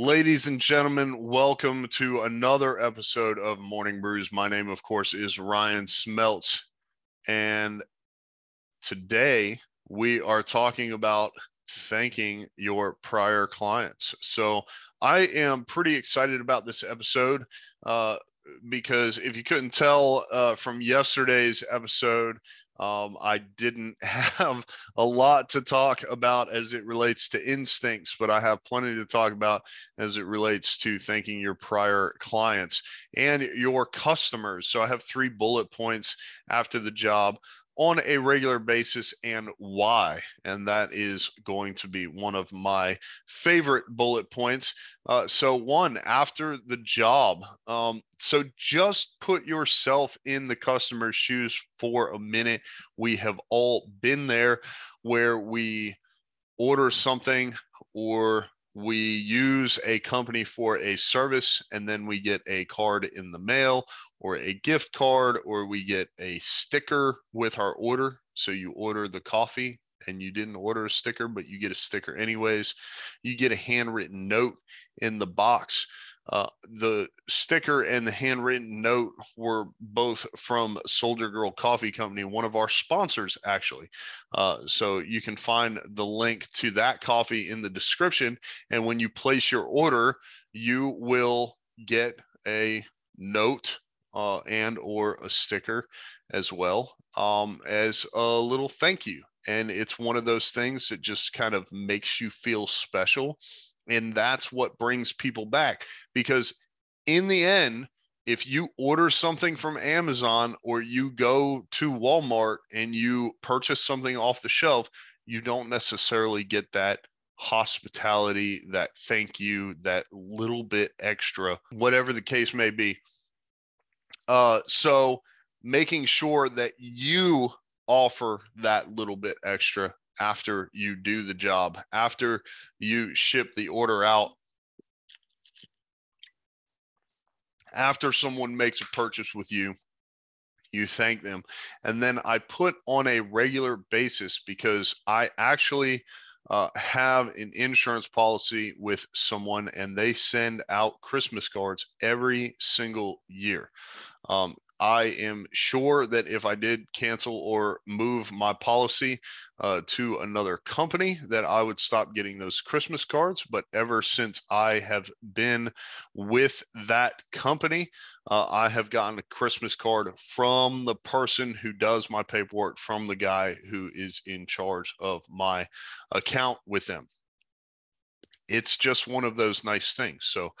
Ladies and gentlemen, welcome to another episode of Morning Brews. My name, of course, is Ryan Smeltz. And today we are talking about thanking your prior clients. So I am pretty excited about this episode uh, because if you couldn't tell uh, from yesterday's episode, um, I didn't have a lot to talk about as it relates to instincts, but I have plenty to talk about as it relates to thanking your prior clients and your customers. So I have three bullet points after the job on a regular basis and why. And that is going to be one of my favorite bullet points. Uh, so, one, after the job. Um, so, just put yourself in the customer's shoes for a minute. We have all been there where we order something or we use a company for a service and then we get a card in the mail or a gift card or we get a sticker with our order. So you order the coffee and you didn't order a sticker but you get a sticker anyways. You get a handwritten note in the box uh, the sticker and the handwritten note were both from Soldier Girl Coffee Company, one of our sponsors, actually. Uh, so you can find the link to that coffee in the description. And when you place your order, you will get a note uh, and or a sticker as well um, as a little thank you. And it's one of those things that just kind of makes you feel special and that's what brings people back because in the end, if you order something from Amazon or you go to Walmart and you purchase something off the shelf, you don't necessarily get that hospitality, that thank you, that little bit extra, whatever the case may be. Uh, so making sure that you offer that little bit extra after you do the job, after you ship the order out, after someone makes a purchase with you, you thank them. And then I put on a regular basis because I actually uh, have an insurance policy with someone and they send out Christmas cards every single year. Um, I am sure that if I did cancel or move my policy uh, to another company, that I would stop getting those Christmas cards. But ever since I have been with that company, uh, I have gotten a Christmas card from the person who does my paperwork, from the guy who is in charge of my account with them it's just one of those nice things. So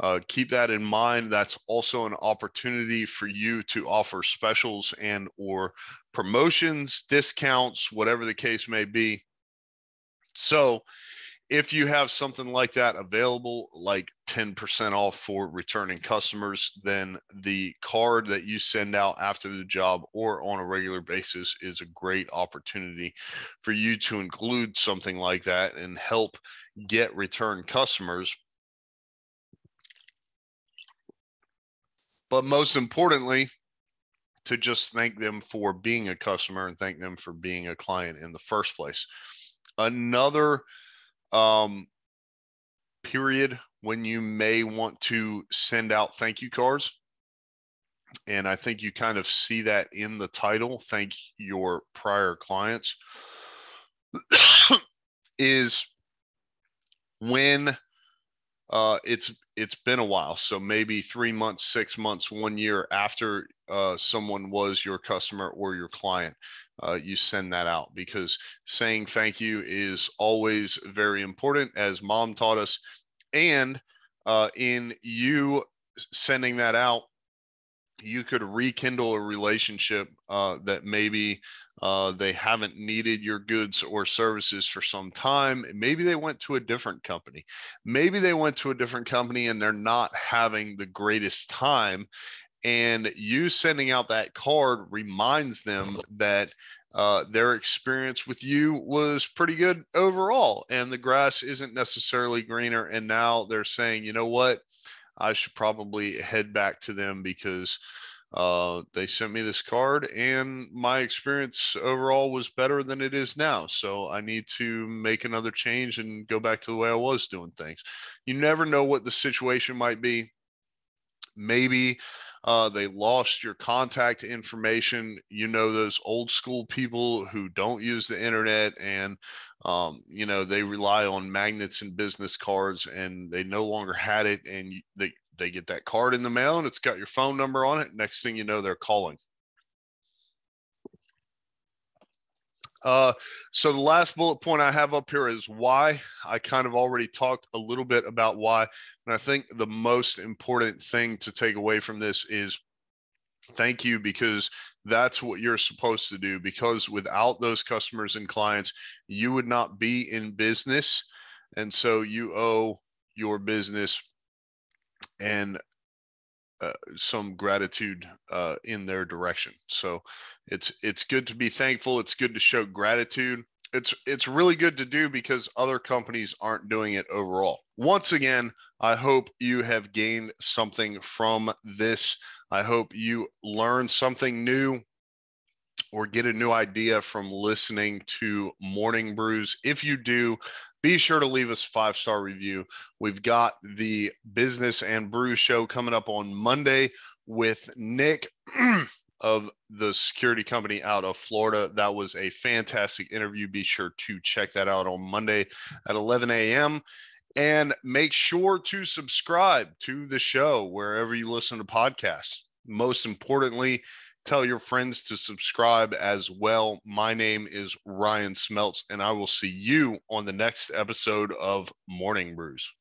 uh, keep that in mind. That's also an opportunity for you to offer specials and or promotions, discounts, whatever the case may be. So if you have something like that available, like 10% off for returning customers, then the card that you send out after the job or on a regular basis is a great opportunity for you to include something like that and help get return customers. But most importantly, to just thank them for being a customer and thank them for being a client in the first place. Another um, period when you may want to send out thank you cards. And I think you kind of see that in the title, thank your prior clients, is when uh, it's it's been a while so maybe three months six months one year after uh, someone was your customer or your client uh, you send that out because saying thank you is always very important, as mom taught us. And uh, in you sending that out, you could rekindle a relationship uh, that maybe uh, they haven't needed your goods or services for some time. Maybe they went to a different company. Maybe they went to a different company and they're not having the greatest time and you sending out that card reminds them that uh, their experience with you was pretty good overall and the grass isn't necessarily greener and now they're saying you know what i should probably head back to them because uh, they sent me this card, and my experience overall was better than it is now. So I need to make another change and go back to the way I was doing things. You never know what the situation might be. Maybe uh, they lost your contact information. You know, those old school people who don't use the internet and, um, you know, they rely on magnets and business cards and they no longer had it. And they, they get that card in the mail and it's got your phone number on it. Next thing you know, they're calling. Uh, so the last bullet point I have up here is why. I kind of already talked a little bit about why, and I think the most important thing to take away from this is thank you because that's what you're supposed to do. Because without those customers and clients, you would not be in business, and so you owe your business and uh, some gratitude uh, in their direction. So it's it's good to be thankful. It's good to show gratitude. It's it's really good to do because other companies aren't doing it overall. Once again, I hope you have gained something from this. I hope you learned something new or get a new idea from listening to Morning Brews. If you do, be sure to leave us five star review. We've got the business and brew show coming up on Monday with Nick of the security company out of Florida. That was a fantastic interview. Be sure to check that out on Monday at 11 a.m. And make sure to subscribe to the show wherever you listen to podcasts. Most importantly, Tell your friends to subscribe as well. My name is Ryan Smeltz, and I will see you on the next episode of Morning Brews.